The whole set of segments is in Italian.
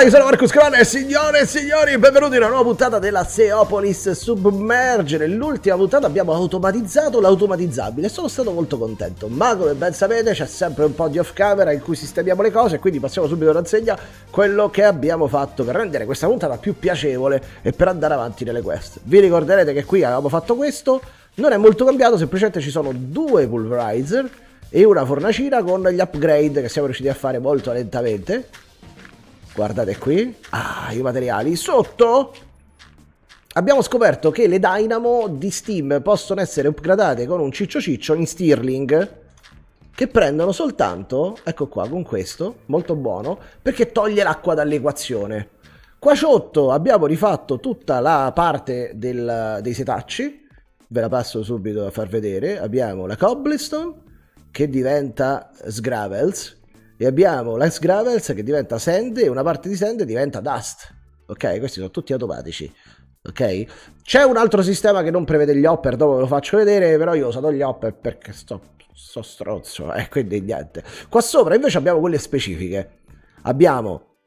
Hola, io sono Marcus Cron e signore e signori, benvenuti in una nuova puntata della Seopolis Submerge. Nell'ultima puntata abbiamo automatizzato l'automatizzabile sono stato molto contento, ma come ben sapete c'è sempre un po' di off camera in cui sistemiamo le cose, quindi passiamo subito in rassegna quello che abbiamo fatto per rendere questa puntata più piacevole e per andare avanti nelle quest. Vi ricorderete che qui avevamo fatto questo, non è molto cambiato, semplicemente ci sono due pulverizer e una fornacina con gli upgrade che siamo riusciti a fare molto lentamente Guardate qui. Ah, i materiali. Sotto abbiamo scoperto che le Dynamo di Steam possono essere upgradate con un ciccio ciccio in Stirling che prendono soltanto, ecco qua, con questo, molto buono, perché toglie l'acqua dall'equazione. Qua sotto abbiamo rifatto tutta la parte del, dei setacci, ve la passo subito a far vedere, abbiamo la cobblestone che diventa sgravels, e abbiamo l'Ice Gravels che diventa Sand e una parte di Sand diventa Dust. Ok, questi sono tutti automatici. Ok? C'è un altro sistema che non prevede gli hopper, dopo ve lo faccio vedere, però io ho usato gli hopper perché sto, sto stronzo, e eh, quindi niente. Qua sopra invece abbiamo quelle specifiche. Abbiamo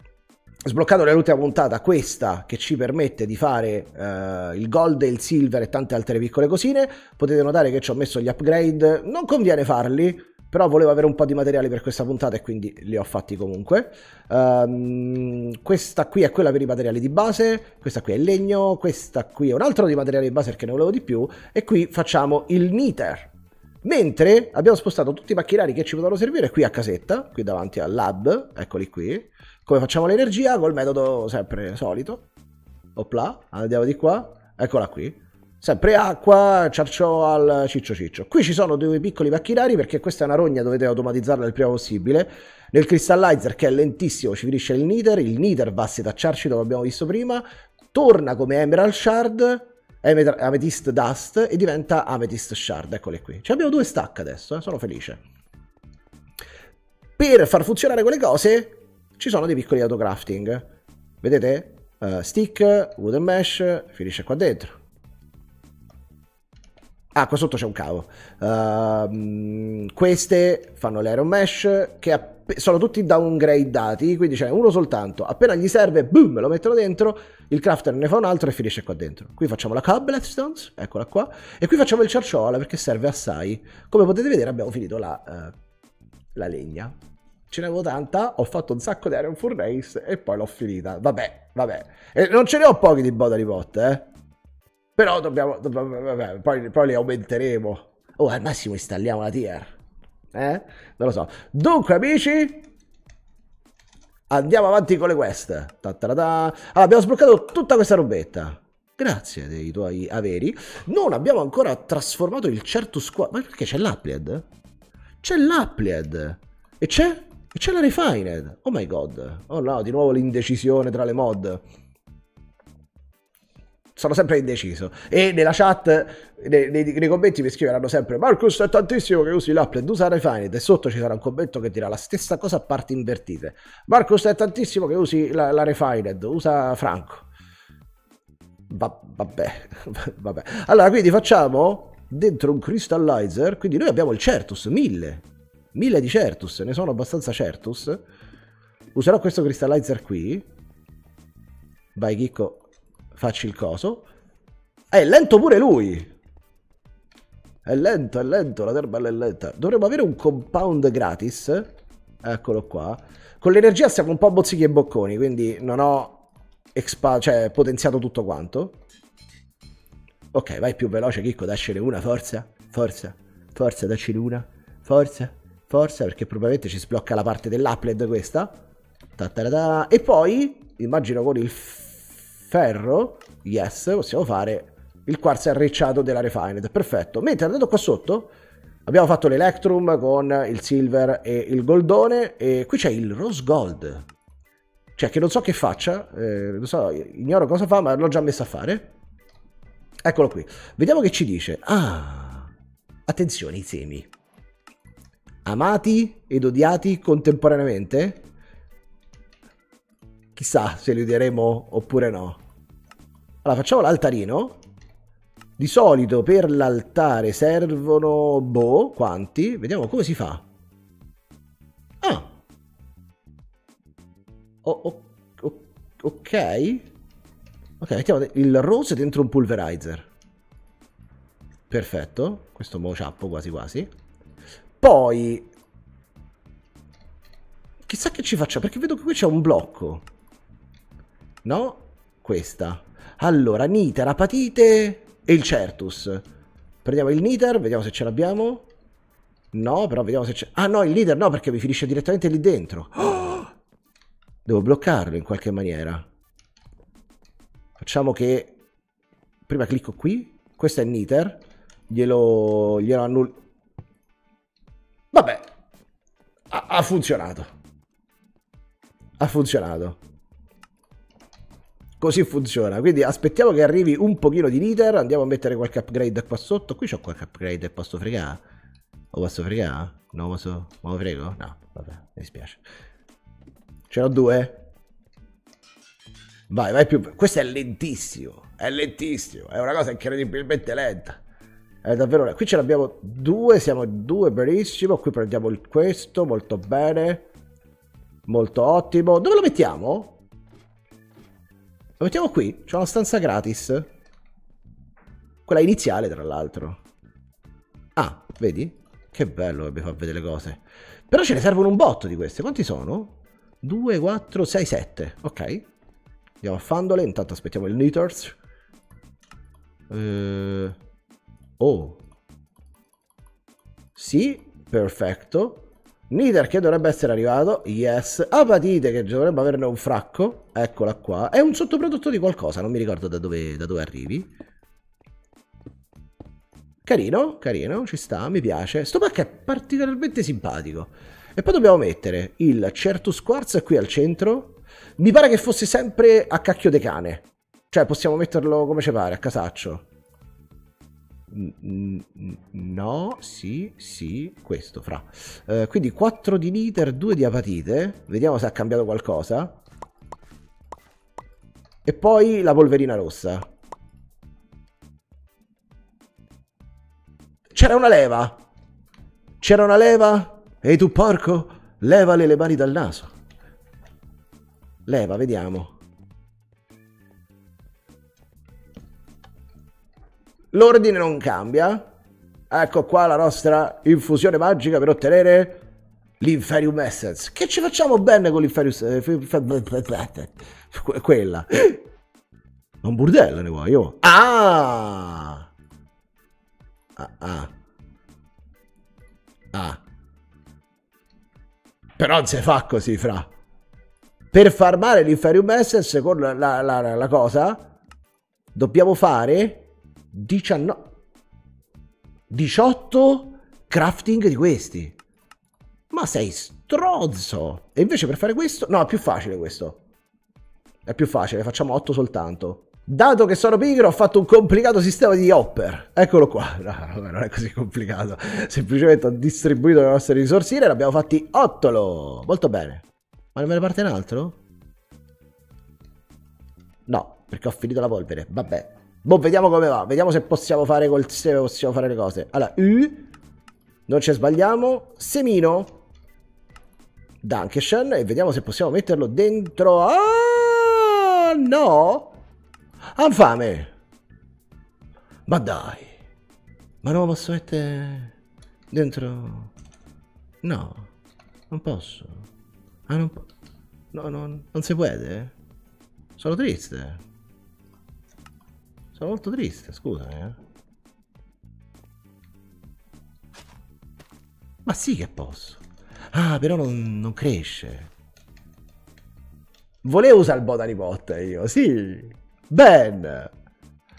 sbloccato nell'ultima puntata questa che ci permette di fare uh, il gold e il silver e tante altre piccole cosine. Potete notare che ci ho messo gli upgrade, non conviene farli però volevo avere un po' di materiali per questa puntata e quindi li ho fatti comunque. Um, questa qui è quella per i materiali di base, questa qui è il legno, questa qui è un altro di materiali di base perché ne volevo di più e qui facciamo il niter. Mentre abbiamo spostato tutti i macchinari che ci potevano servire qui a casetta, qui davanti al lab, eccoli qui. Come facciamo l'energia? Col metodo sempre solito. Opla, andiamo di qua, eccola qui. Sempre acqua, ciarciò al ciccio ciccio. Qui ci sono due piccoli macchinari perché questa è una rogna, dovete automatizzarla il prima possibile. Nel crystallizer che è lentissimo ci finisce il niter, il niter va a setacciarci come abbiamo visto prima, torna come emerald shard, amethyst dust e diventa amethyst shard, eccole qui. Ci abbiamo due stack adesso, eh? sono felice. Per far funzionare quelle cose ci sono dei piccoli autocrafting. Vedete? Uh, stick, wooden mesh, finisce qua dentro Ah, qua sotto c'è un cavo. Uh, queste fanno l'Aero Mesh che app- sono tutti downgradati, quindi c'è uno soltanto. Appena gli serve, boom, lo mettono dentro, il crafter ne fa un altro e finisce qua dentro. Qui facciamo la Cobblestones, eccola qua, e qui facciamo il ciarciola perché serve assai. Come potete vedere abbiamo finito la, uh, la legna. Ce ne avevo tanta, ho fatto un sacco di Iron Furnace e poi l'ho finita. Vabbè, vabbè. E non ce ne ho pochi di Boda di Pot, eh. Però dobbiamo, dobbiamo vabbè, poi, poi li aumenteremo. Oh, al massimo installiamo la tier. Eh? Non lo so. Dunque, amici, andiamo avanti con le quest. Allora, abbiamo sbloccato tutta questa robetta. Grazie dei tuoi averi. Non abbiamo ancora trasformato il Certus qua. Ma perché c'è l'Applied? C'è l'Applied. E c'è? E c'è la Refined. Oh my god. Oh no, di nuovo l'indecisione tra le mod sono sempre indeciso. E nella chat, nei, nei, nei, commenti mi scriveranno sempre: Marcus è tantissimo che usi l'Apple, usa Refined. E sotto ci sarà un commento che dirà la stessa cosa a parti invertite. Marcus è tantissimo che usi la, la Refined, usa Franco. Va, vabbè, vabbè. Allora, quindi facciamo dentro un crystallizer. Quindi noi abbiamo il Certus, 1000. 1000 di Certus, ne sono abbastanza Certus. Userò questo crystallizer qui. Vai, Chicco, facci il coso. È lento pure lui. È lento, è lento, la terra è lenta. Dovremmo avere un compound gratis. Eccolo qua. Con l'energia siamo un po' bozzichi e bocconi, quindi non ho expa- cioè, potenziato tutto quanto. Ok, vai più veloce, Chicco, daccene una, forza, forza, forza, daccene una, forza, forza, perché probabilmente ci sblocca la parte dell'upled questa. Ta-ta-ta-ta. E poi, immagino con il ferro, yes, possiamo fare il quarzo arricciato della Refined, perfetto. Mentre andando qua sotto abbiamo fatto l'Electrum con il Silver e il Goldone e qui c'è il Rose Gold. Cioè che non so che faccia, eh, so, ignoro cosa fa, ma l'ho già messo a fare. Eccolo qui. Vediamo che ci dice. Ah, attenzione i semi. Amati ed odiati contemporaneamente? Chissà se li odieremo oppure no. Allora, facciamo l'altarino. Di solito per l'altare servono, boh, quanti? Vediamo come si fa. Ah. Oh, oh, Ok. Ok, mettiamo il rose dentro un pulverizer. Perfetto. Questo mo ciappo quasi quasi. Poi... Chissà che ci faccia, perché vedo che qui c'è un blocco. No? Questa. Allora, niter, apatite e il certus. Prendiamo il niter, vediamo se ce l'abbiamo. No, però vediamo se c'è... Ah no, il niter no, perché mi finisce direttamente lì dentro. Oh! Devo bloccarlo in qualche maniera. Facciamo che... Prima clicco qui. Questo è il niter. Glielo, glielo annullo. Vabbè. Ha, ha funzionato. Ha funzionato. Così funziona. Quindi aspettiamo che arrivi un pochino di niter. Andiamo a mettere qualche upgrade qua sotto. Qui c'ho qualche upgrade e posso fregare. Lo posso fregare? No, posso... Ma lo frego? No, vabbè, mi dispiace. Ce n'ho due. Vai, vai più... Questo è lentissimo. È lentissimo. È una cosa incredibilmente lenta. È davvero... Qui ce l'abbiamo due, siamo due, benissimo. Qui prendiamo questo, molto bene. Molto ottimo. Dove lo mettiamo? Lo mettiamo qui. C'è una stanza gratis. Quella iniziale, tra l'altro. Ah, vedi? Che bello che mi fa vedere le cose. Però ce ne servono un botto di queste. Quanti sono? 2, 4, 6, 7. Ok. Andiamo a fandole. Intanto aspettiamo il Knitters. Uh, Oh. Sì, perfetto. Niter che dovrebbe essere arrivato, yes. Apatite che dovrebbe averne un fracco, eccola qua. È un sottoprodotto di qualcosa, non mi ricordo da dove, da dove arrivi. Carino, carino, ci sta, mi piace. Sto pack è particolarmente simpatico. E poi dobbiamo mettere il Certus Quartz qui al centro. Mi pare che fosse sempre a cacchio de cane. Cioè possiamo metterlo come ci pare, a casaccio. No, sì, sì, questo fra. Uh, quindi 4 di niter, 2 di apatite. Vediamo se ha cambiato qualcosa. E poi la polverina rossa. C'era una leva. C'era una leva. Ehi tu porco, levale le mani dal naso. Leva, vediamo. L'ordine non cambia. Ecco qua la nostra infusione magica per ottenere l'Inferium Essence. Che ci facciamo bene con l'Inferium Essence? Quella. Un burdello ne vuoi io? Ah! Ah, ah. Ah. Però non si fa così, fra. Per farmare l'Inferium Essence con la, la, la, la cosa, dobbiamo fare 19 18 crafting di questi. Ma sei strozzo! E invece per fare questo... No, è più facile questo. È più facile, facciamo 8 soltanto. Dato che sono pigro ho fatto un complicato sistema di hopper. Eccolo qua. No, non è così complicato. Semplicemente ho distribuito le nostre risorsine e ne abbiamo fatti 8. Molto bene. Ma non me ne parte un altro? No, perché ho finito la polvere. Vabbè. Boh, vediamo come va. Vediamo se possiamo fare col se possiamo fare le cose. Allora, U. Non ci sbagliamo. Semino. Dankeschön. E vediamo se possiamo metterlo dentro. Ah, no. Anfame. Ma dai. Ma non lo posso mettere dentro... No. Non posso. Ah, non posso. No, no, non si può. Sono triste. Sono molto triste, scusami. Eh. Ma sì che posso. Ah, però non, non cresce. Volevo usare il Botany Pot io, sì. Ben.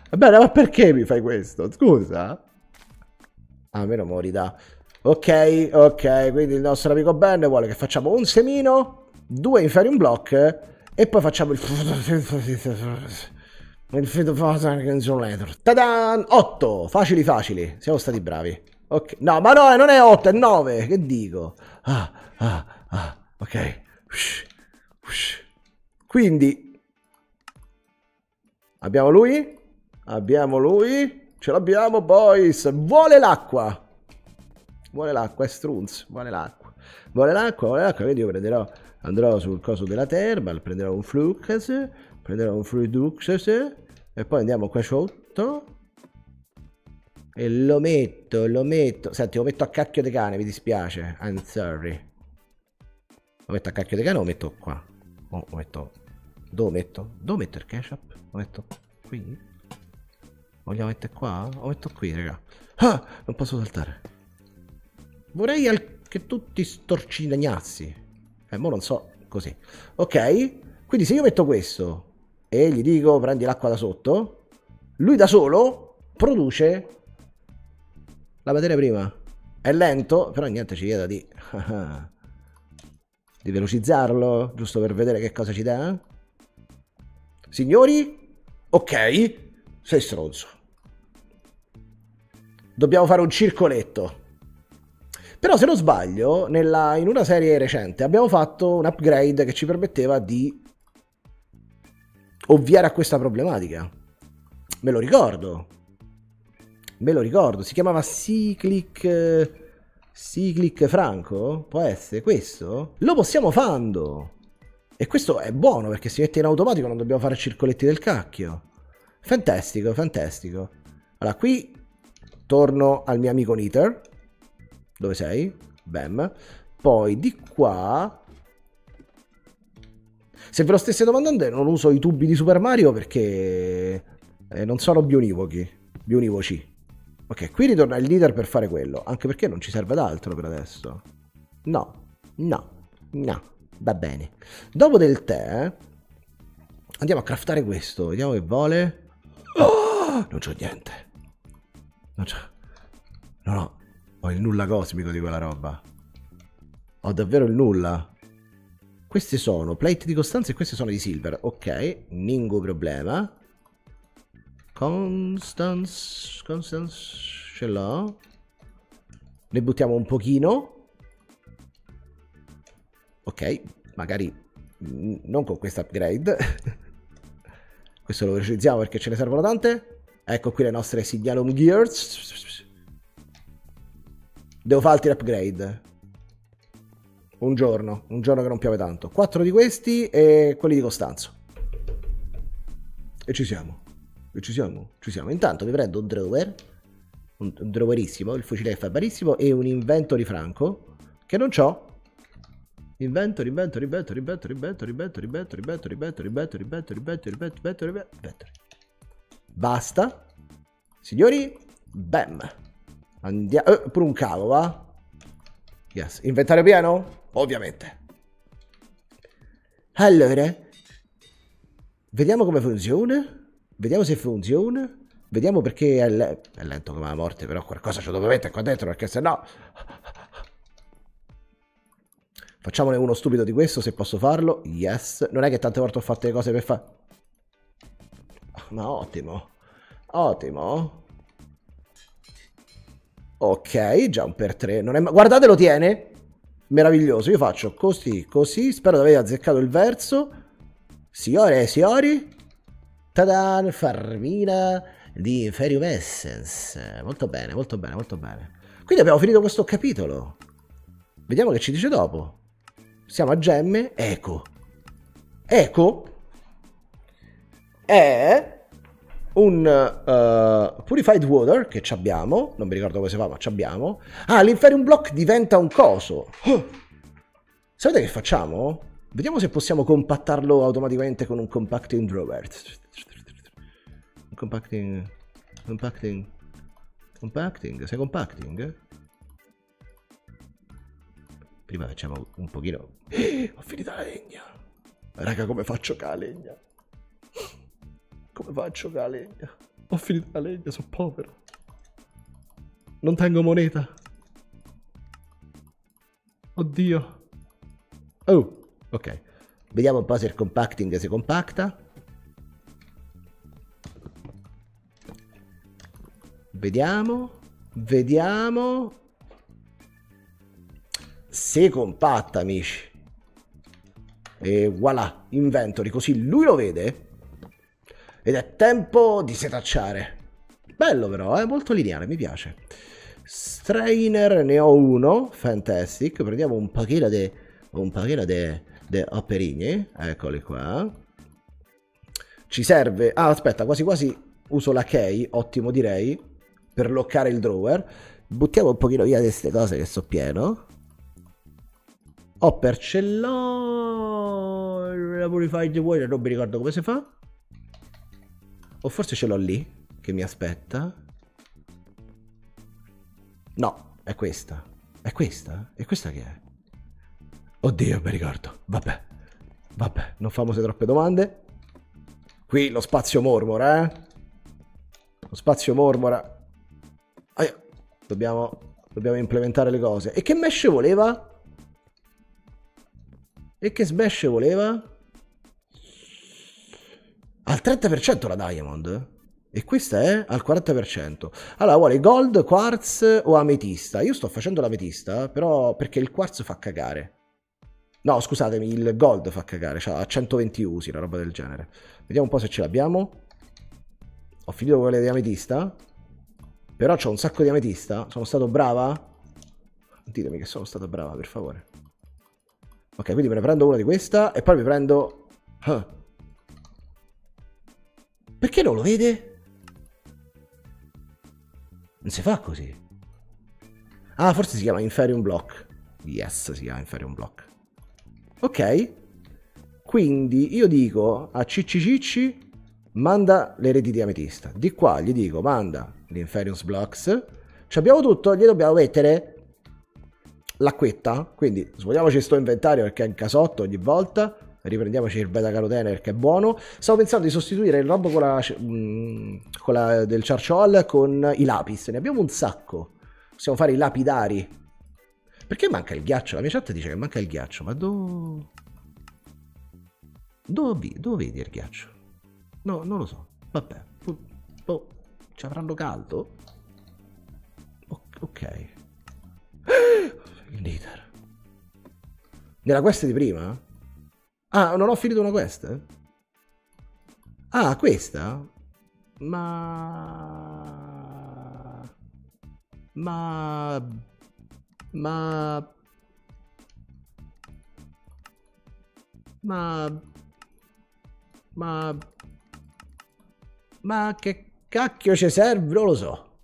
Bene, ma perché mi fai questo? Scusa. Ah, meno mori da... Ok, ok, quindi il nostro amico Ben vuole che facciamo un semino, due Inferium Block e poi facciamo il... Il Feed Letter. Tadan! 8! Facili facili. Siamo stati bravi. Ok. No, ma no, non è 8, è 9. Che dico? Ah, ah, ah. Ok. Ush, ush. Quindi... Abbiamo lui? Abbiamo lui? Ce l'abbiamo, boys. Vuole l'acqua. Vuole l'acqua, è strunz. Vuole l'acqua. Vuole l'acqua, vuole l'acqua, quindi io prenderò, andrò sul coso della terma, prenderò un flux, prenderò un flux e poi andiamo qua sotto e lo metto, lo metto. Senti, lo metto a cacchio di cane, mi dispiace. I'm sorry. Lo metto a cacchio di cane lo metto qua? Oh, lo metto... Dove metto? Dove metto il ketchup? Lo metto qui? Vogliamo mettere qua? Lo metto qui, raga. Ah, non posso saltare. Vorrei al... che tutti storcinagnassi. Eh, mo non so, così. Ok, quindi se io metto questo e gli dico prendi l'acqua da sotto, lui da solo produce la materia prima. È lento, però niente ci chieda di... di velocizzarlo, giusto per vedere che cosa ci dà. Signori, ok, sei stronzo. Dobbiamo fare un circoletto. Però se non sbaglio, nella, in una serie recente abbiamo fatto un upgrade che ci permetteva di ovviare a questa problematica. Me lo ricordo. Me lo ricordo. Si chiamava Cyclic... Cyclic Franco? Può essere questo? Lo possiamo fando. E questo è buono perché si mette in automatico, non dobbiamo fare circoletti del cacchio. Fantastico, fantastico. Allora, qui torno al mio amico Niter. Dove sei? Bam. Poi di qua... Se ve lo stesse domandando, non uso i tubi di Super Mario perché eh, non sono bionivochi. Bionivoci. Ok, qui ritorna il leader per fare quello, anche perché non ci serve d'altro per adesso. No, no, no, va bene. Dopo del tè, andiamo a craftare questo, vediamo che vuole. Oh, non c'ho niente. Non c'ho... No, no, ho il nulla cosmico di quella roba. Ho davvero il nulla. Queste sono plate di costanza e queste sono di silver. Ok, ningo problema. Constance, Constance, ce l'ho. Ne buttiamo un pochino. Ok, magari non con questo upgrade. Questo lo velocizziamo perché ce ne servono tante. Ecco qui le nostre Signalum Gears. Devo fare altri upgrade. Un giorno, un giorno che non piove tanto. Quattro di questi e quelli di Costanzo. E ci siamo. E ci siamo, ci siamo. Intanto vi prendo un drawer, un, un drawerissimo, il fucile fa benissimo, e un inventory franco, che non ho. Inventory, inventory, inventory, inventory, inventory, inventory, inventory, inventory, inventory, inventory, inventory, inventory, inventory, inventory, inventory. Basta. Signori, bam. Andiamo, eh, pure un cavo, va? Yes. Inventario pieno? Ovviamente. Allora, vediamo come funziona. Vediamo se funziona. Vediamo perché è, le- è lento come la morte, però qualcosa ci devo mettere qua dentro perché se no... Facciamone uno stupido di questo se posso farlo. Yes. Non è che tante volte ho fatto le cose per fare... Ma ottimo. Ottimo. Ok, jumper 3. Non è... Guardate, lo tiene. Meraviglioso. Io faccio così, così. Spero di aver azzeccato il verso. Signore e signori. Tadan, Farmina di Ferium Essence. Molto bene, molto bene, molto bene. Quindi abbiamo finito questo capitolo. Vediamo che ci dice dopo. Siamo a gemme. Eco. Eco è un uh, Purified Water che abbiamo. Non mi ricordo come si fa, ma abbiamo. Ah, l'Inferium Block diventa un coso. Oh. Sapete che facciamo? Vediamo se possiamo compattarlo automaticamente con un compacting drawer. Compacting. Compacting. Compacting. Sei compacting? Prima facciamo un pochino. Ho finito la legna. Raga, come faccio con la legna? Come faccio con la legna? Ho finito la legna, sono povero. Non tengo moneta. Oddio. Oh, ok. Vediamo un po' se il compacting si compacta. Vediamo, vediamo. Se compatta, amici. E voilà, inventory, così lui lo vede. Ed è tempo di setacciare. Bello però, è eh? molto lineare, mi piace. Strainer ne ho uno, fantastic. Prendiamo un pochino di un pochino di operini, eccoli qua. Ci serve, ah aspetta, quasi quasi uso la key, ottimo direi, per loccare il drawer. Buttiamo un pochino via queste cose che so pieno. Hopper ce l'ho. La Purified Water non mi ricordo come si fa. O forse ce l'ho lì, che mi aspetta. No, è questa. È questa? E questa che è? Oddio, mi ricordo. Vabbè. Vabbè, non famose troppe domande. Qui lo spazio mormora, eh? Lo spazio mormora. Dobbiamo, dobbiamo implementare le cose. E che mesh voleva? E che smash voleva? Al 30% la Diamond. E questa è al 40%. Allora, vuole gold, quartz o ametista? Io sto facendo l'ametista, però perché il quartz fa cagare. No, scusatemi, il gold fa cagare, cioè ha 120 usi, una roba del genere. Vediamo un po' se ce l'abbiamo. Ho finito quelle di ametista. Però ho un sacco di ametista. Sono stato brava? Ditemi che sono stato brava, per favore. Ok, quindi me ne prendo una di questa e poi mi prendo... Huh. Perché non lo vede? Non si fa così. Ah, forse si chiama Inferium Block. Yes, si chiama Inferium Block. Ok. Quindi io dico a Cicci manda le reti di ametista. Di qua gli dico manda l'Inferius Blocks. Ci abbiamo tutto, gli dobbiamo mettere l'acquetta, quindi svuotiamoci sto inventario perché è in casotto ogni volta, riprendiamoci il beta carotene perché è buono. Stavo pensando di sostituire il robo con la, mm, con la del charcoal con i lapis, ne abbiamo un sacco. Possiamo fare i lapidari. Perché manca il ghiaccio? La mia chat dice che manca il ghiaccio, ma dove... Dove, dove vedi il ghiaccio? No, non lo so. Vabbè. Oh, ci avranno caldo? Ok. Il Nether. Nella quest di prima? Ah, non ho finito una quest? Ah, questa? Ma... Ma... Ma... Ma... Ma... Ma che cacchio ci serve? Non lo so.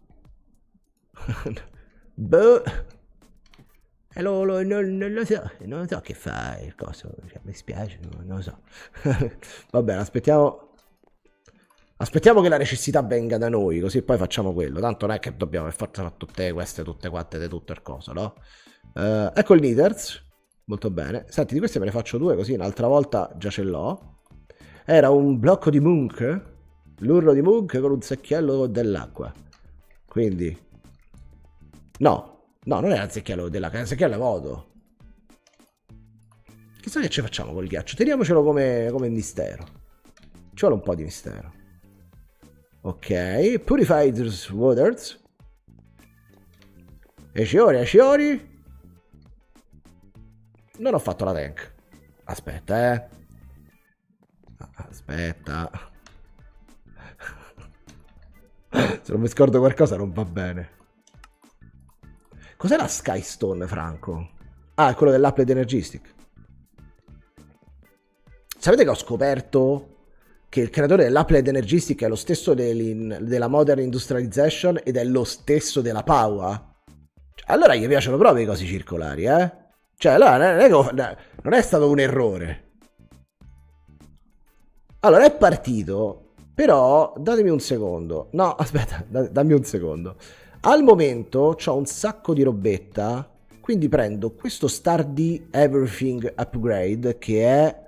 boh. E lo, lo, non, non, lo so, non so che fa il coso, cioè, mi spiace, non, non lo so. Va bene, aspettiamo... Aspettiamo che la necessità venga da noi, così poi facciamo quello. Tanto non è che dobbiamo per forza fare tutte queste, tutte quante, di tutto il coso, no? Uh, ecco il Nithers, molto bene. Senti, di queste me ne faccio due, così un'altra volta già ce l'ho. Era un blocco di Munk, l'urlo di Munk con un secchiello dell'acqua. Quindi... No, No, non è la zecchiello della la zecchiello moto. Chissà che ci facciamo col ghiaccio. Teniamocelo come, come mistero. Ci vuole un po' di mistero. Ok, Purified Waters. Eciori, Eciori. Non ho fatto la tank. Aspetta, eh. Aspetta. Se non mi scordo qualcosa non va bene. Cos'è la Skystone, Franco? Ah, è quello dell'Applied Energy Stick. Sapete che ho scoperto che il creatore dell'Applied Energy Stick è lo stesso della Modern Industrialization ed è lo stesso della Paua? Cioè, allora gli piacciono proprio i cosi circolari, eh? Cioè, allora non è, non è stato un errore. Allora è partito, però datemi un secondo. No, aspetta, dammi un secondo. Al momento ho un sacco di robetta, quindi prendo questo Stardy Everything Upgrade che è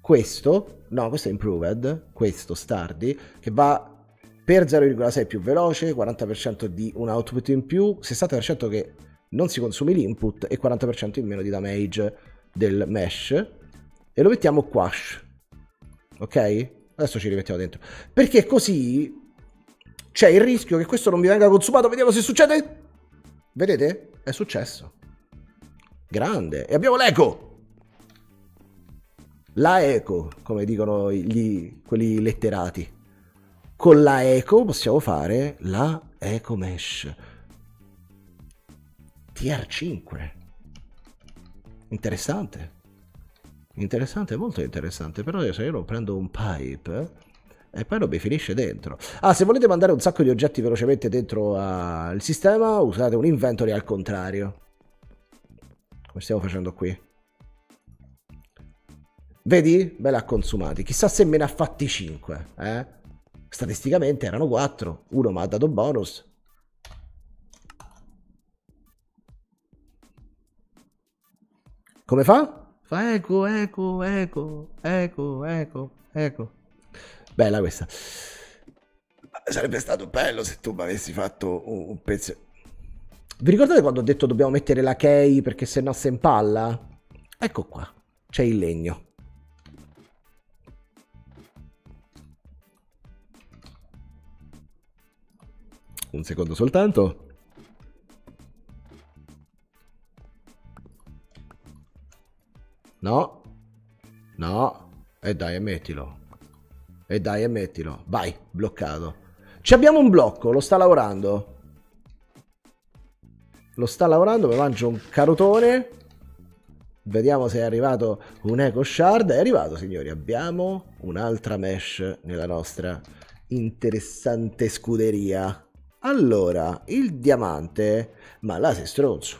questo, no questo è Improved, questo Stardy, che va per 0,6 più veloce, 40% di un output in più, 60% che non si consumi l'input e 40% in meno di damage del mesh. E lo mettiamo quash. Ok? adesso ci rimettiamo dentro. Perché così c'è il rischio che questo non mi venga consumato. Vediamo se succede. Vedete? È successo. Grande. E abbiamo l'eco. La eco, come dicono gli, quelli letterati. Con la eco possiamo fare la eco mesh. tier 5. Interessante. Interessante, molto interessante. Però se io non prendo un pipe e poi lo finisce dentro. Ah, se volete mandare un sacco di oggetti velocemente dentro al sistema, usate un inventory al contrario. Come stiamo facendo qui. Vedi? Me l'ha consumati. Chissà se me ne ha fatti 5, eh? Statisticamente erano 4. Uno mi ha dato bonus. Come fa? Fa eco, eco, eco, eco, eco, eco. Bella questa. Sarebbe stato bello se tu mi avessi fatto un, un pezzo. Vi ricordate quando ho detto dobbiamo mettere la key perché se no si impalla? Ecco qua, c'è il legno. Un secondo soltanto. No. No. E dai, mettilo. E dai, mettilo. Vai, bloccato. Ci abbiamo un blocco, lo sta lavorando. Lo sta lavorando, mi mangio un carotone. Vediamo se è arrivato un eco shard. È arrivato, signori. Abbiamo un'altra mesh nella nostra interessante scuderia. Allora, il diamante... Ma là sei stronzo.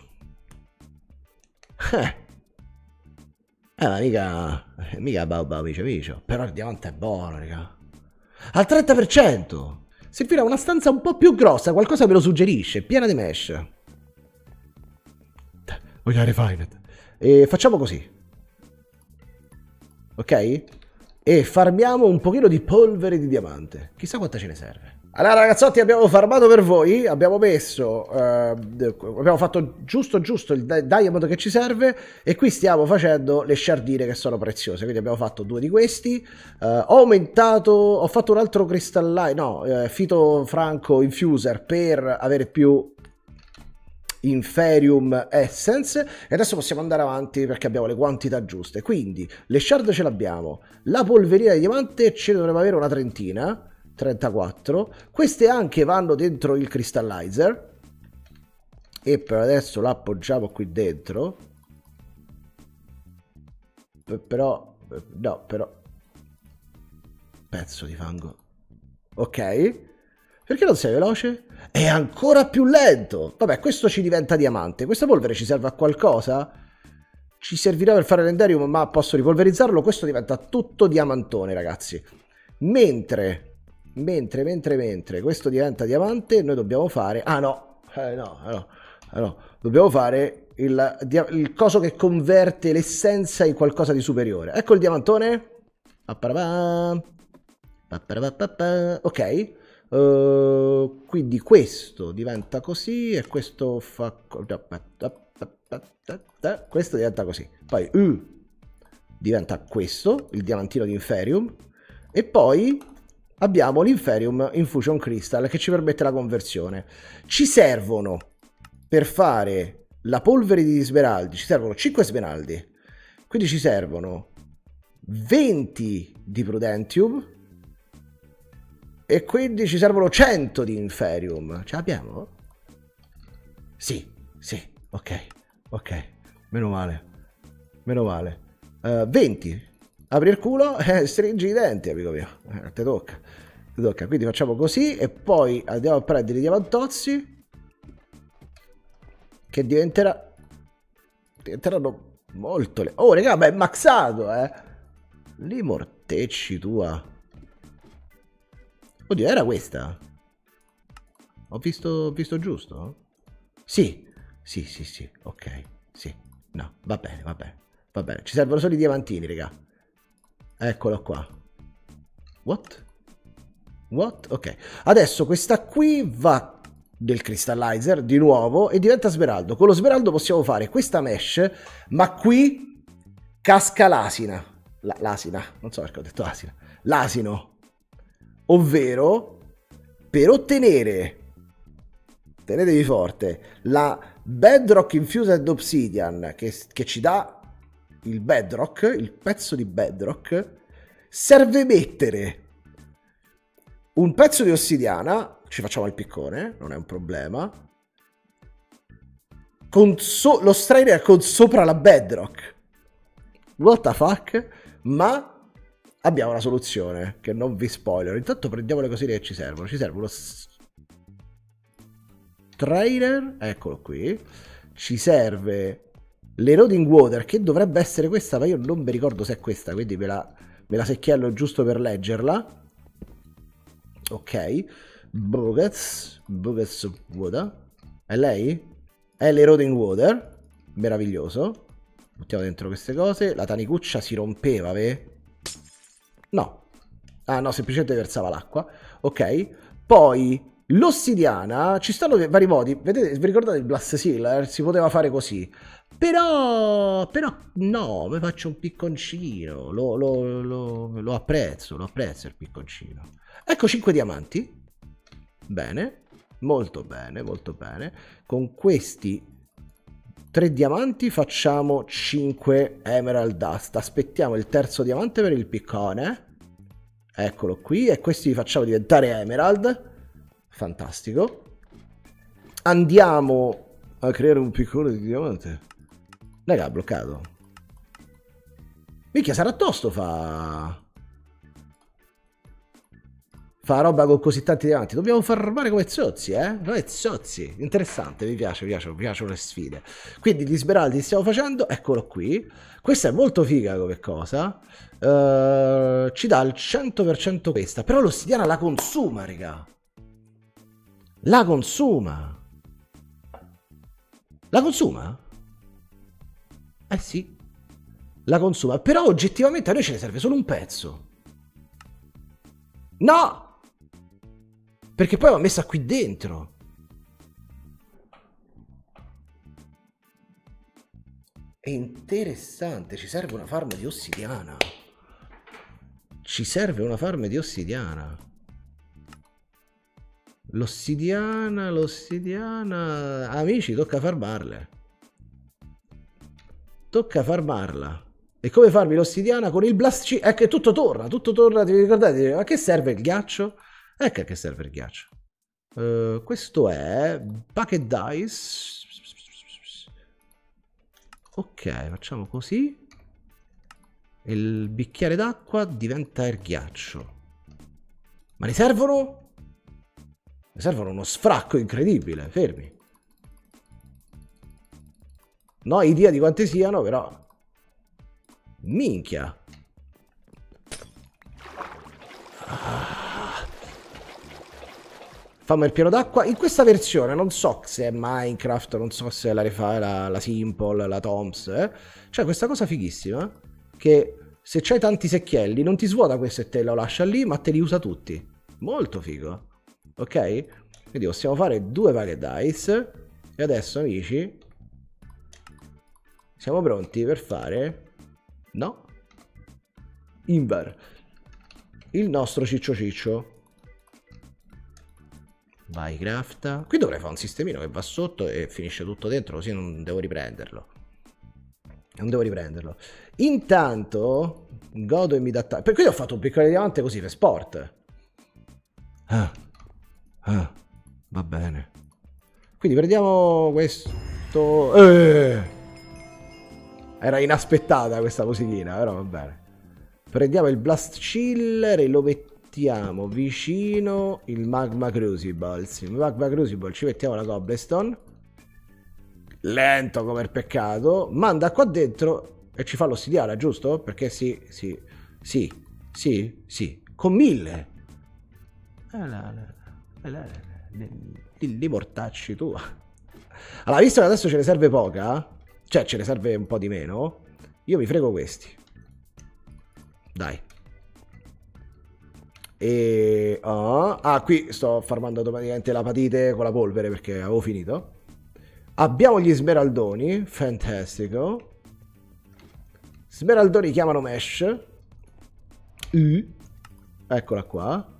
Eh. Eh, ma mica... Mica bau bau micio micio. Però il diamante è buono, raga. Al 30%! Servirà una stanza un po' più grossa, qualcosa me lo suggerisce, piena di mesh. Find it. E facciamo così. Ok? E farmiamo un pochino di polvere di diamante. Chissà quanta ce ne serve. Allora ragazzotti abbiamo farmato per voi, abbiamo messo, eh, abbiamo fatto giusto giusto il diamond che ci serve e qui stiamo facendo le sciardine che sono preziose, quindi abbiamo fatto due di questi, eh, ho aumentato, ho fatto un altro cristallino, no, eh, fito franco infuser per avere più Inferium Essence e adesso possiamo andare avanti perché abbiamo le quantità giuste, quindi le shard ce l'abbiamo, la polverina di diamante ce ne dovremmo avere una trentina, 34. Queste anche vanno dentro il crystallizer. E per adesso l'appoggiamo qui dentro. Però, no, però... Pezzo di fango. Ok. Perché non sei veloce? È ancora più lento. Vabbè, questo ci diventa diamante. Questa polvere ci serve a qualcosa? Ci servirà per fare l'enderium, ma posso ripolverizzarlo. Questo diventa tutto diamantone, ragazzi. Mentre mentre, mentre, mentre questo diventa diamante, noi dobbiamo fare... Ah no, eh, no, eh, no, eh, no, dobbiamo fare il, il coso che converte l'essenza in qualcosa di superiore. Ecco il diamantone. Ok. Uh, quindi questo diventa così e questo fa... Questo diventa così. Poi uh, diventa questo, il diamantino di Inferium. E poi abbiamo l'Inferium Infusion Crystal che ci permette la conversione. Ci servono per fare la polvere di smeraldi, ci servono 5 smeraldi, quindi ci servono 20 di Prudentium e quindi ci servono 100 di Inferium. Ce l'abbiamo? Sì, sì, ok, ok, meno male, meno male. Uh, 20 apri il culo e stringi i denti, amico mio. Eh, te tocca. Te tocca. Quindi facciamo così e poi andiamo a prendere i diamantozzi che diventerà diventeranno molto le... Oh, raga, ma è maxato, eh. Li mortecci tua. Oddio, era questa? Ho visto, visto giusto? Sì, sì, sì, sì, ok, sì. No, va bene, va bene, va bene. Ci servono solo i diamantini, raga. Eccolo qua. What? What? Ok. Adesso questa qui va del crystallizer di nuovo e diventa smeraldo. Con lo smeraldo possiamo fare questa mesh, ma qui casca l'asina. La, l'asina, non so perché ho detto asina. L'asino. Ovvero, per ottenere, tenetevi forte, la Bedrock Infused Obsidian che, che ci dà il bedrock, il pezzo di bedrock, serve mettere un pezzo di ossidiana, ci facciamo il piccone, non è un problema, con so- lo strider con sopra la bedrock. What the fuck? Ma abbiamo una soluzione che non vi spoiler. Intanto prendiamo le cosine che ci servono. Ci serve uno strider, eccolo qui. Ci serve l'eroding water che dovrebbe essere questa, ma io non mi ricordo se è questa, quindi me la, me la secchiello giusto per leggerla. Ok. Buckets, Buckets Water. È lei? È l'Eroding Water. Meraviglioso. Mettiamo dentro queste cose. La tanicuccia si rompeva, ve? No. Ah no, semplicemente versava l'acqua. Ok. Poi l'ossidiana, ci stanno vari modi. Vedete, vi ricordate il Blast Sealer? Si poteva fare così. Però, però no, mi faccio un picconcino. Lo, lo, lo, lo apprezzo, lo apprezzo il picconcino. Ecco 5 diamanti. Bene, molto bene, molto bene. Con questi tre diamanti facciamo 5 emerald dust. Aspettiamo il terzo diamante per il piccone. Eccolo qui. E questi li facciamo diventare emerald. Fantastico. Andiamo a creare un piccone di diamante. Raga, bloccato. Minchia, sarà tosto fa fa roba con così tanti diamanti. Dobbiamo farmare come zozzi, eh? Come zozzi. Interessante, mi piace, mi piace, mi piacciono le sfide. Quindi gli smeraldi stiamo facendo, eccolo qui. Questa è molto figa come cosa. Uh, ci dà il 100% questa, però l'ossidiana la consuma, raga. La consuma. La consuma? Eh sì. La consuma, però oggettivamente a noi ce ne serve solo un pezzo. No! Perché poi l'ho messa qui dentro. È interessante, ci serve una farma di ossidiana. Ci serve una farma di ossidiana. L'ossidiana, l'ossidiana... Amici, tocca farmarle. Tocca farmarla. E come farmi l'ossidiana con il blast... Che tutto torna, tutto torna, ti ricordate? A che serve il ghiaccio? Ecco a che serve il ghiaccio. Uh, questo è Bucket Dice. Ok, facciamo così. Il bicchiere d'acqua diventa il ghiaccio. Ma ne servono? Ne servono uno sfracco incredibile, fermi. No idea di quante siano, però... Minchia. Ah. Fammi il pieno d'acqua. In questa versione non so se è Minecraft, non so se la, la, la Simple, la Toms, eh? C'è questa cosa fighissima che se c'hai tanti secchielli non ti svuota questo e te lo lascia lì, ma te li usa tutti. Molto figo. Ok? Quindi possiamo fare due varie dice. E adesso, amici, siamo pronti per fare... No? Inver. Il nostro ciccio ciccio. Vai, crafta. Qui dovrei fare un sistemino che va sotto e finisce tutto dentro, così non devo riprenderlo. Non devo riprenderlo. Intanto, godo e mi dà... Per cui ho fatto un piccolo diamante così, per sport. Ah, ah, va bene. Quindi prendiamo questo... Eh! Era inaspettata questa musichina, però va bene. Prendiamo il Blast Chiller e lo mettiamo vicino il Magma Crucible. Sì, il Magma Crucible ci mettiamo la Cobblestone. Lento come il peccato. Manda qua dentro e ci fa l'ossidiana, giusto? Perché sì, sì, sì, sì, sì. Con mille. Li mortacci tu. Allora, visto che adesso ce ne serve poca, cioè ce ne serve un po' di meno, io mi frego questi. Dai. E... Oh, ah, qui sto farmando automaticamente la patite con la polvere perché avevo finito. Abbiamo gli smeraldoni, fantastico. Smeraldoni chiamano Mesh. Uh. Eccola qua.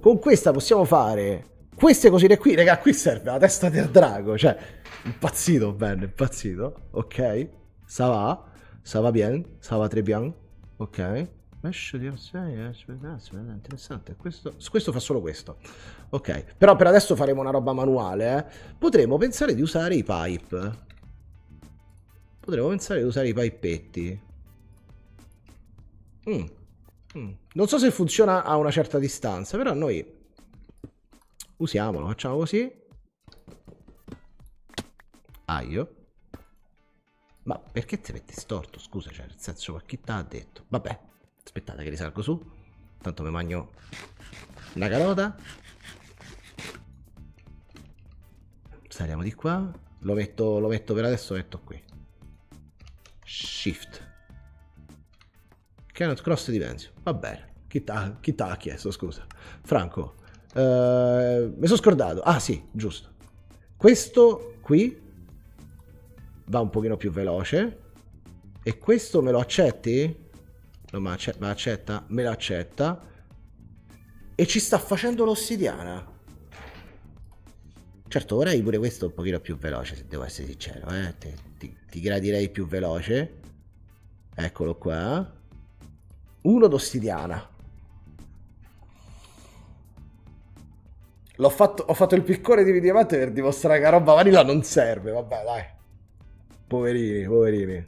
Con questa possiamo fare queste cosine qui. Raga, qui serve la testa del drago. Cioè, impazzito, Ben, impazzito. Ok. Ça va. Ça va bien. Ça va très bien. Ok. Orsay, interessante. Questo, questo fa solo questo. Ok, però per adesso faremo una roba manuale. Eh. Potremmo pensare di usare i pipe. Potremmo pensare di usare i pippetti. Mm. Mm. Non so se funziona a una certa distanza, però noi usiamolo, facciamo così. Aio. Ma perché ti metti storto? Scusa, cioè, nel senso, ma chi t'ha detto? Vabbè, aspettate che risalgo su. Tanto mi mangio una carota. Saliamo di qua. Lo metto, lo metto per adesso, lo metto qui. Shift. Cannot cross dimension. Va bene. Chi t'ha chiesto, scusa? Franco. Uh, mi sono scordato. Ah sì, giusto. Questo qui va un pochino più veloce. E questo me lo accetti? No, ma, accetta? Me lo accetta. E ci sta facendo l'ossidiana. Certo, vorrei pure questo un pochino più veloce, se devo essere sincero. Eh? Ti, ti, ti gradirei più veloce. Eccolo qua. Uno d'ossidiana. L'ho fatto, ho fatto il piccone di diamante per dimostrare che roba vanilla non serve. Vabbè, dai. Poverini, poverini.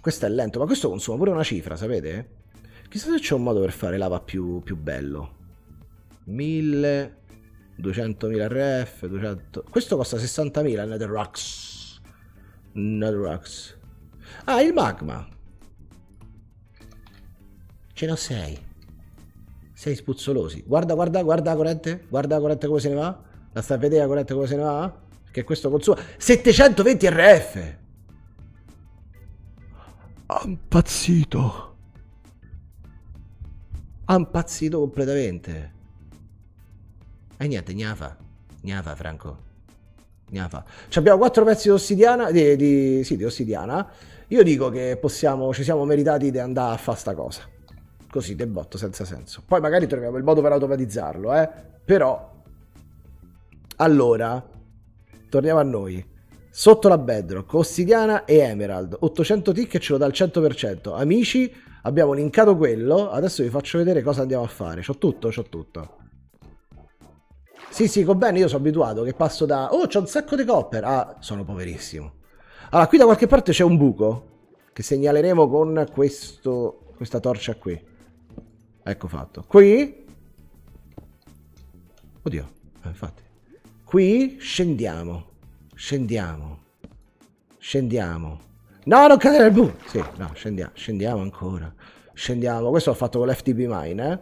Questo è lento, ma questo consuma pure una cifra, sapete? Chissà se c'è un modo per fare lava più, più bello. 1000... 200.000 RF, 200... Questo costa 60.000 il Netherrocks. Netherrocks. Ah, il magma. Ce ne ho 6. 6 spuzzolosi. Guarda, guarda, guarda la corrente. Guarda la corrente come se ne va. La sta a vedere la corrente come se ne va? Che questo consuma 720 RF. Impazzito. Impazzito completamente. E niente, gnafa. Gnafa, Franco. Gnafa. Ci abbiamo quattro pezzi di ossidiana. Di, di, sì, di ossidiana. Io dico che possiamo, ci siamo meritati di andare a fare sta cosa. Così, del botto, senza senso. Poi magari troviamo il modo per automatizzarlo, eh. Però... Allora, torniamo a noi. Sotto la bedrock, ossidiana e emerald. 800 tick ce lo dà al 100%. Amici, abbiamo linkato quello. Adesso vi faccio vedere cosa andiamo a fare. C'ho tutto, c'ho tutto. Sì, sì, con bene, io sono abituato che passo da... Oh, c'ho un sacco di copper. Ah, sono poverissimo. Allora, qui da qualche parte c'è un buco che segnaleremo con questo, questa torcia qui. Ecco fatto. Qui... Oddio, eh, infatti. Qui scendiamo. Scendiamo. Scendiamo. No, non cadere nel buco. Sì, no, scendiamo. Scendiamo ancora. Scendiamo. Questo l'ho fatto con l'FTP Mine, eh.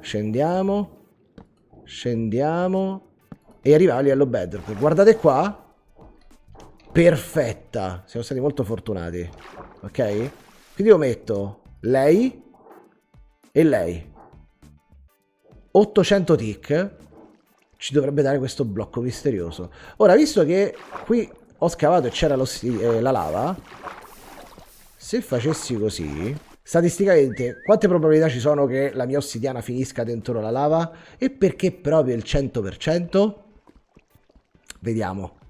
Scendiamo. Scendiamo. E arriviamo a livello bedrock. Guardate qua. Perfetta. Siamo stati molto fortunati. Ok? Quindi io metto lei e lei. 800 tick ci dovrebbe dare questo blocco misterioso. Ora, visto che qui ho scavato e c'era eh, la lava, se facessi così, statisticamente, quante probabilità ci sono che la mia ossidiana finisca dentro la lava? E perché proprio il 100%? Vediamo.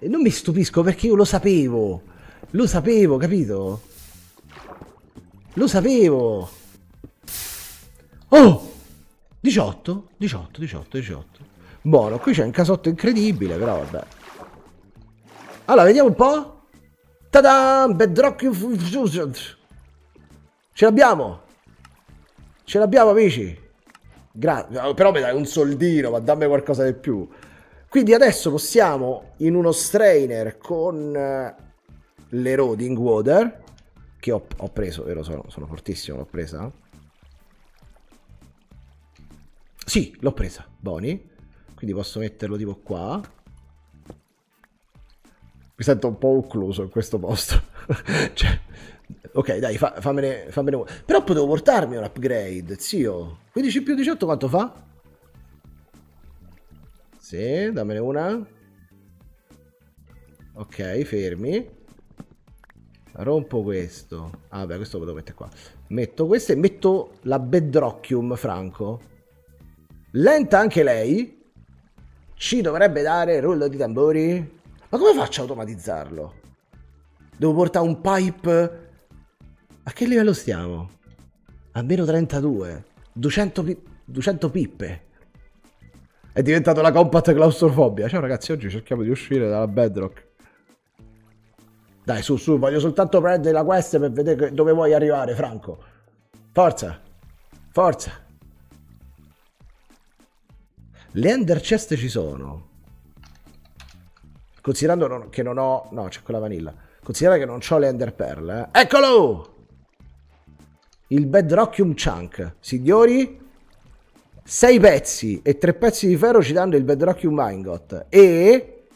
Non mi stupisco perché io lo sapevo. Lo sapevo, capito? Lo sapevo. Oh! 18, 18, 18, 18. Buono, qui c'è un casotto incredibile, però vabbè. Allora, vediamo un po'. Tada! Bedrock Ce l'abbiamo. Ce l'abbiamo, amici. Grazie. Però mi dai un soldino, ma dammi qualcosa di più. Quindi adesso possiamo in uno strainer con eh, l'eroding water che ho, ho preso, vero? Sono, sono fortissimo, l'ho presa. Sì, l'ho presa, Boni. Quindi posso metterlo tipo qua. Mi sento un po' occluso in questo posto. cioè, ok, dai, fa, fammene, fammene... Però potevo portarmi un upgrade, zio. 15 più 18 quanto fa? Sì, dammene una. Ok, fermi. Rompo questo. Ah, vabbè, questo lo devo mettere qua. Metto questo e metto la Bedrocchium, Franco. Lenta anche lei. Ci dovrebbe dare rullo di tamburi. Ma come faccio a automatizzarlo? Devo portare un pipe... A che livello stiamo? A meno 32. 200, pi... 200 pippe. È diventato la compact claustrofobia. Ciao ragazzi, oggi cerchiamo di uscire dalla bedrock. Dai, su, su, voglio soltanto prendere la quest per vedere dove vuoi arrivare, Franco. Forza. Forza. Le ender chest ci sono. Considerando che non ho... No, c'è quella vanilla. Considerando che non ho le ender pearl, eh. Eccolo! Il bedrockium chunk. Signori, 6 pezzi e 3 pezzi di ferro ci danno il bedrockium ingot. E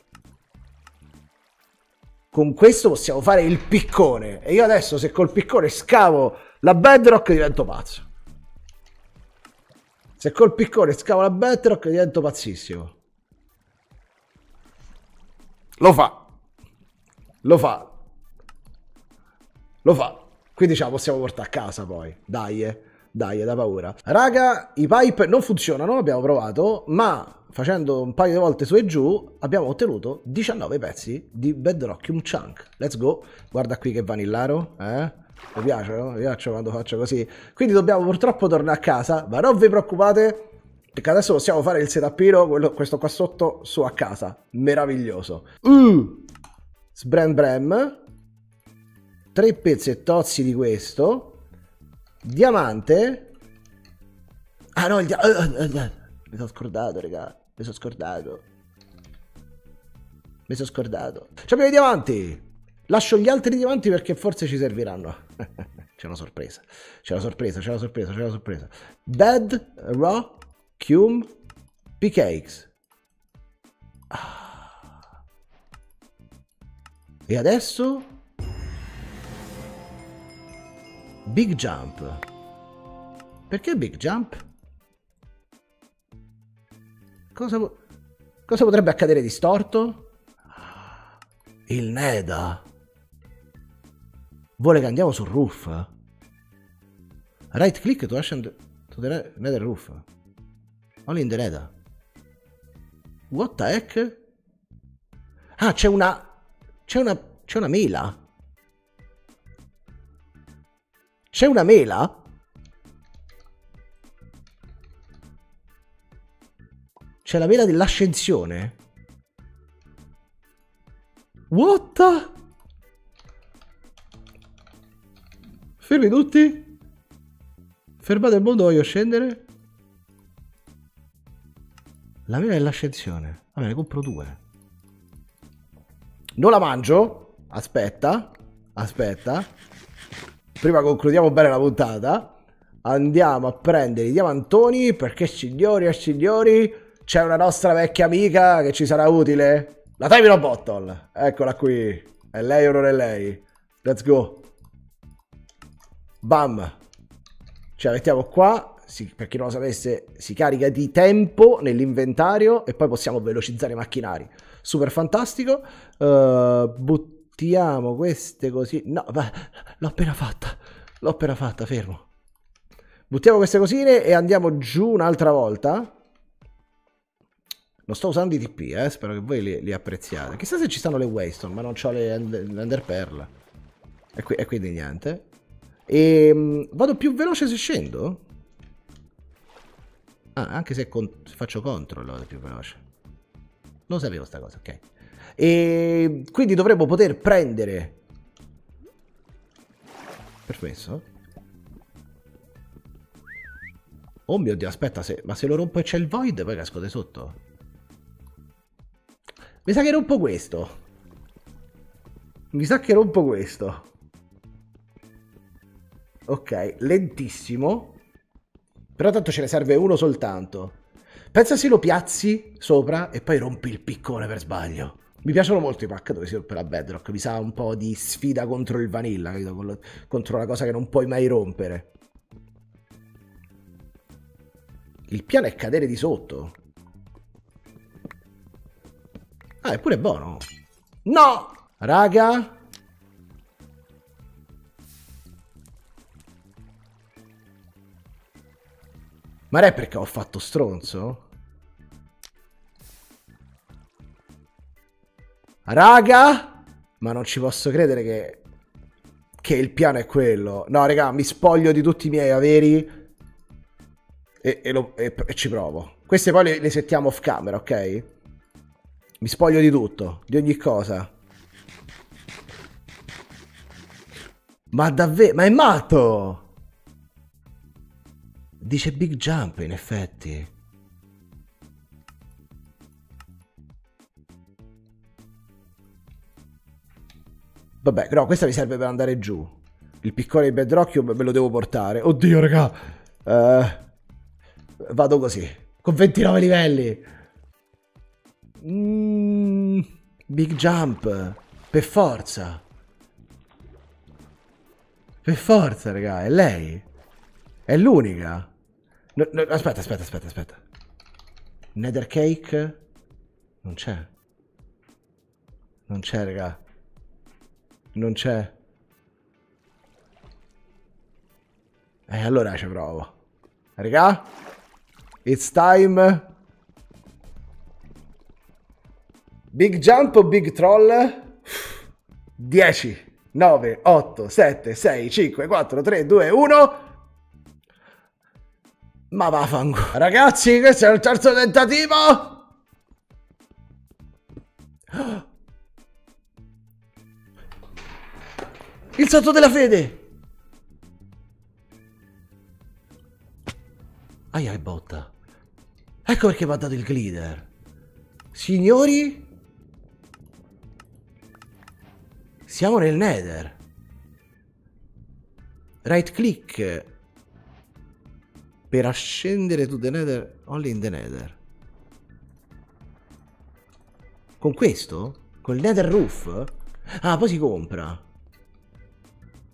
con questo possiamo fare il piccone. E io adesso se col piccone scavo la bedrock divento pazzo. Se col piccone scavo la bedrock divento pazzissimo. Lo fa. Lo fa. Lo fa. Quindi ce la possiamo portare a casa poi. Dai, eh. Dai, da paura. Raga, i pipe non funzionano, abbiamo provato, ma facendo un paio di volte su e giù, abbiamo ottenuto 19 pezzi di Bedrockium Chunk. Let's go. Guarda qui che vanillaro, eh? Mi piace, no? Mi piace quando faccio così. Quindi dobbiamo purtroppo tornare a casa, ma non vi preoccupate, perché adesso possiamo fare il setupino, quello, questo qua sotto, su a casa. Meraviglioso. Uh! Sbram bram. Tre pezzettozzi di questo. Diamante. Ah no, il diamante... Mi sono scordato, raga. Mi sono scordato. Mi sono scordato. C'abbiamo i diamanti. Lascio gli altri diamanti perché forse ci serviranno. c'è una sorpresa. C'è una sorpresa, c'è una sorpresa, c'è una sorpresa. Bed, raw, cum, picakes. Ah. E adesso? Big jump. Perché big jump? Cosa, cosa potrebbe accadere di storto? Il Neda. Vuole che andiamo sul roof? Right click to action to the nether roof. Only in the Neda. What the heck? Ah, c'è una... C'è una... C'è una mela? C'è una mela? C'è la vela dell'ascensione. What the? Fermi tutti. Fermate il mondo, voglio scendere. La vela dell'ascensione. Vabbè, ne compro due. Non la mangio. Aspetta. Aspetta. Prima concludiamo bene la puntata. Andiamo a prendere i diamantoni perché signori e signori c'è una nostra vecchia amica che ci sarà utile. La Timino Bottle. Eccola qui. È lei o non è lei? Let's go. Bam. Ce la mettiamo qua. Si, per chi non lo sapesse, si carica di tempo nell'inventario e poi possiamo velocizzare i macchinari. Super fantastico. Uh, buttiamo queste così. No, l'ho appena fatta. L'ho appena fatta, fermo. Buttiamo queste cosine e andiamo giù un'altra volta. Non sto usando i TP, eh? spero che voi li, li, apprezziate. Chissà se ci stanno le Waystone, ma non ho le Ender Pearl. E, qui, e quindi niente. E um, vado più veloce se scendo? Ah, anche se con faccio control vado più veloce. Non sapevo sta cosa, ok. E quindi dovremmo poter prendere... Permesso? Oh mio dio, aspetta, se... ma se lo rompo e c'è il void poi casco di sotto. Mi sa che rompo questo. Mi sa che rompo questo. Ok, lentissimo. Però tanto ce ne serve uno soltanto. Pensa se lo piazzi sopra e poi rompi il piccone per sbaglio. Mi piacciono molto i pack dove si rompe la bedrock, mi sa un po' di sfida contro il vanilla, capito? contro la cosa che non puoi mai rompere. Il piano è cadere di sotto. Ah, eppure è buono. No! Raga! Ma non è perché ho fatto stronzo? Raga! Ma non ci posso credere che... Che il piano è quello. No, raga, mi spoglio di tutti i miei averi e, e, lo, e, e ci provo. Queste poi le, le settiamo off camera, ok? Mi spoglio di tutto, di ogni cosa. Ma davvero? Ma è matto! Dice Big Jump, in effetti. Vabbè, però questa mi serve per andare giù. Il piccolo di Bedrock me lo devo portare. Oddio, raga. Uh, vado così, con 29 livelli. Mm, big jump, per forza. Per forza, raga, è lei. È l'unica. No, no, aspetta, aspetta, aspetta, aspetta. Nether cake? Non c'è. Non c'è, raga. Non c'è. Eh, allora ci provo. Raga? It's time. Big jump o big troll? 10, 9, 8, 7, 6, 5, 4, 3, 2, 1. Ma vaffanculo. Ragazzi, questo è il terzo tentativo. Il salto della fede. Aia, è botta. Ecco perché mi ha dato il glider. Signori? Siamo nel nether. Right click. Per ascendere to the nether. Only in the nether. Con questo? Con il nether roof? Ah, poi si compra.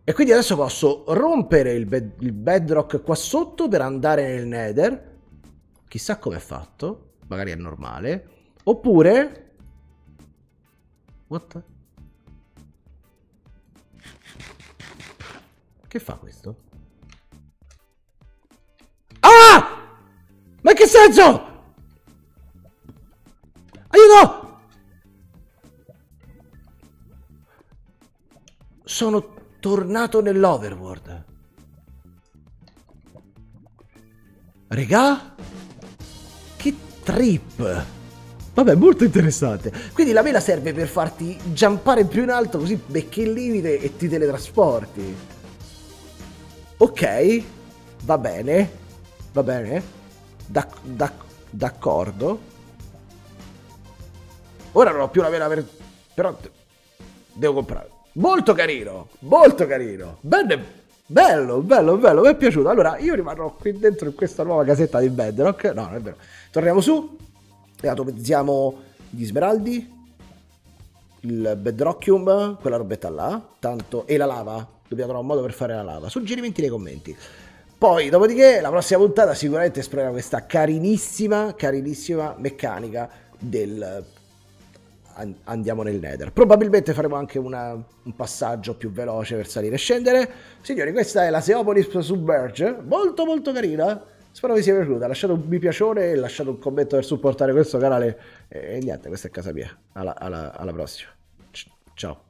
E quindi adesso posso rompere il, bed il bedrock qua sotto per andare nel nether chissà come è fatto, magari è normale, oppure... What? Che fa questo? Ah! Ma che senso? Aiuto! Sono tornato nell'overworld. Regà? trip. Vabbè, molto interessante. Quindi la vela serve per farti jumpare più in alto così becchi il limite e ti teletrasporti. Ok, va bene, va bene, D'ac- d'ac- d'accordo. Ora non ho più la vela per... però devo comprare. Molto carino, molto carino. Bene, bello, bello, bello, mi è piaciuto. Allora, io rimarrò qui dentro in questa nuova casetta di Bedrock. No, non è vero. Torniamo su e automatizziamo gli smeraldi, il bedrockium, quella robetta là, tanto, e la lava. Dobbiamo trovare un modo per fare la lava. Suggerimenti nei commenti. Poi, dopodiché, la prossima puntata sicuramente esplorerà questa carinissima, carinissima meccanica del andiamo nel nether. Probabilmente faremo anche una, un passaggio più veloce per salire e scendere. Signori, questa è la Seopolis Submerge, molto molto carina. Spero vi sia piaciuta, lasciate un mi piacere e lasciate un commento per supportare questo canale. E niente, questa è casa mia. alla, alla, alla prossima. Ciao.